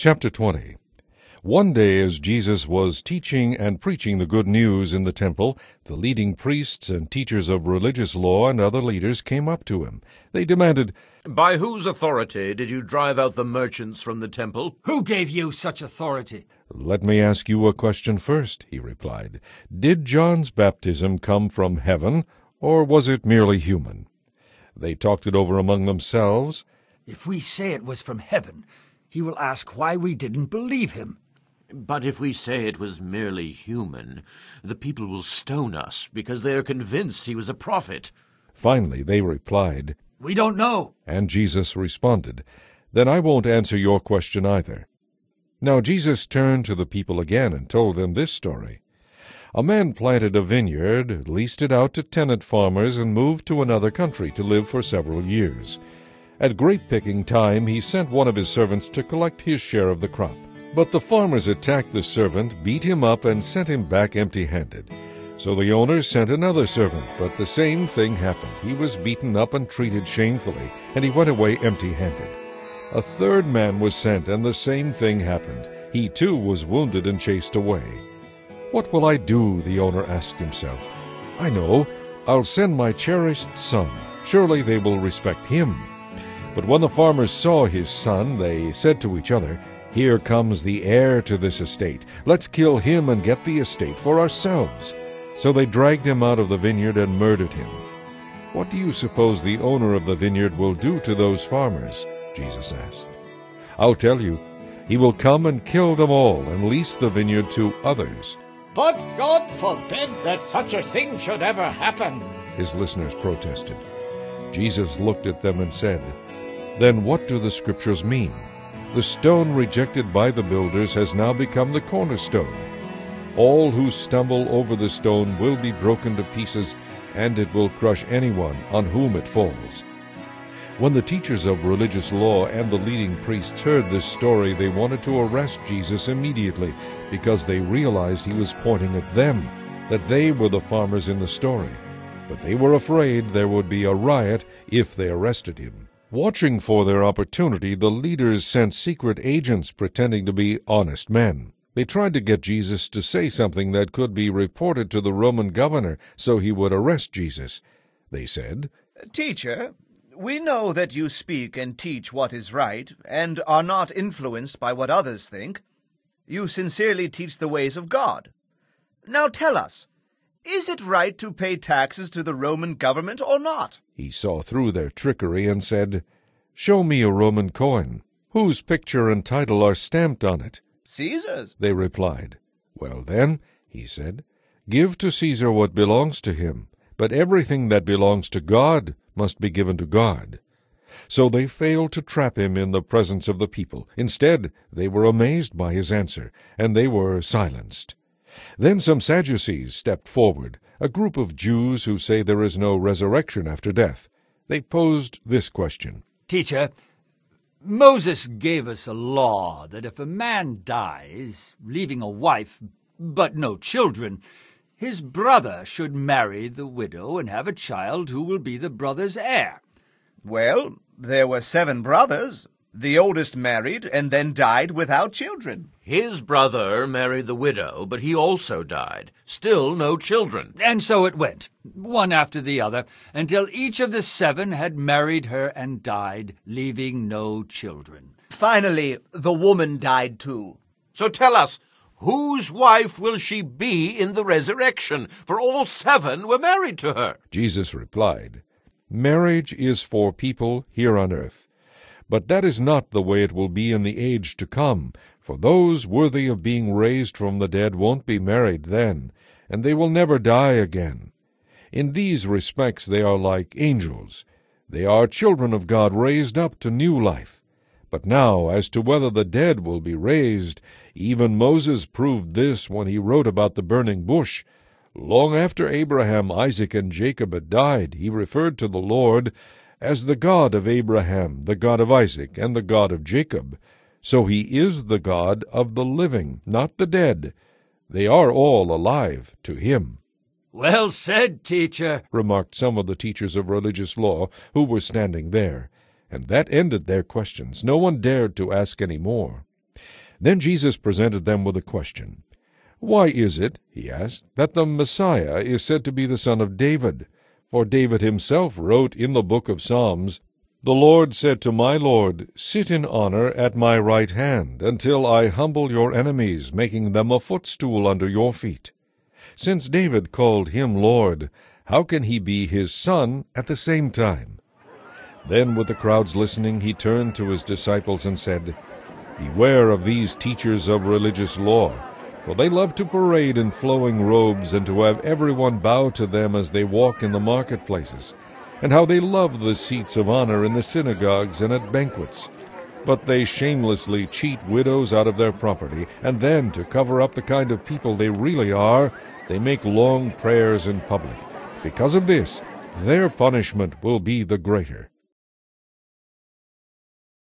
Chapter 20 One day, as Jesus was teaching and preaching the good news in the temple, the leading priests and teachers of religious law and other leaders came up to him. They demanded, By whose authority did you drive out the merchants from the temple? Who gave you such authority? Let me ask you a question first, he replied. Did John's baptism come from heaven, or was it merely human? They talked it over among themselves. If we say it was from heaven, he will ask why we didn't believe him. But if we say it was merely human, the people will stone us because they are convinced he was a prophet. Finally, they replied, We don't know. And Jesus responded, Then I won't answer your question either. Now Jesus turned to the people again and told them this story. A man planted a vineyard, leased it out to tenant farmers, and moved to another country to live for several years. At grape picking time, he sent one of his servants to collect his share of the crop. But the farmers attacked the servant, beat him up, and sent him back empty handed. So the owner sent another servant, but the same thing happened. He was beaten up and treated shamefully, and he went away empty handed. A third man was sent, and the same thing happened. He too was wounded and chased away. What will I do? the owner asked himself. I know, I'll send my cherished son. Surely they will respect him. But when the farmers saw his son, they said to each other, Here comes the heir to this estate. Let's kill him and get the estate for ourselves. So they dragged him out of the vineyard and murdered him. What do you suppose the owner of the vineyard will do to those farmers? Jesus asked. I'll tell you, he will come and kill them all and lease the vineyard to others. But God forbid that such a thing should ever happen. His listeners protested. Jesus looked at them and said, Then what do the scriptures mean? The stone rejected by the builders has now become the cornerstone. All who stumble over the stone will be broken to pieces, and it will crush anyone on whom it falls. When the teachers of religious law and the leading priests heard this story, they wanted to arrest Jesus immediately because they realized he was pointing at them, that they were the farmers in the story. But they were afraid there would be a riot if they arrested him. Watching for their opportunity, the leaders sent secret agents pretending to be honest men. They tried to get Jesus to say something that could be reported to the Roman governor so he would arrest Jesus. They said, Teacher, we know that you speak and teach what is right, and are not influenced by what others think. You sincerely teach the ways of God. Now tell us, is it right to pay taxes to the Roman government or not? He saw through their trickery and said, Show me a Roman coin. Whose picture and title are stamped on it? Caesar's. They replied. Well then, he said, give to Caesar what belongs to him, but everything that belongs to God must be given to God. So they failed to trap him in the presence of the people. Instead, they were amazed by his answer, and they were silenced. Then some Sadducees stepped forward, a group of Jews who say there is no resurrection after death. They posed this question Teacher, Moses gave us a law that if a man dies, leaving a wife but no children, his brother should marry the widow and have a child who will be the brother's heir. Well, there were seven brothers. The oldest married and then died without children. His brother married the widow, but he also died. Still no children. And so it went, one after the other, until each of the seven had married her and died, leaving no children. Finally, the woman died too. So tell us, whose wife will she be in the resurrection? For all seven were married to her. Jesus replied, Marriage is for people here on earth. But that is not the way it will be in the age to come, for those worthy of being raised from the dead won't be married then, and they will never die again. In these respects they are like angels. They are children of God raised up to new life. But now, as to whether the dead will be raised, even Moses proved this when he wrote about the burning bush. Long after Abraham, Isaac, and Jacob had died, he referred to the Lord as the God of Abraham, the God of Isaac, and the God of Jacob. So he is the God of the living, not the dead. They are all alive to him. Well said, teacher, remarked some of the teachers of religious law who were standing there, and that ended their questions. No one dared to ask any more. Then Jesus presented them with a question. Why is it, he asked, that the Messiah is said to be the son of David? For David himself wrote in the book of Psalms, The Lord said to my Lord, Sit in honor at my right hand, until I humble your enemies, making them a footstool under your feet. Since David called him Lord, how can he be his son at the same time? Then, with the crowds listening, he turned to his disciples and said, Beware of these teachers of religious law, for they love to parade in flowing robes and to have everyone bow to them as they walk in the marketplaces, and how they love the seats of honor in the synagogues and at banquets. But they shamelessly cheat widows out of their property, and then, to cover up the kind of people they really are, they make long prayers in public. Because of this, their punishment will be the greater.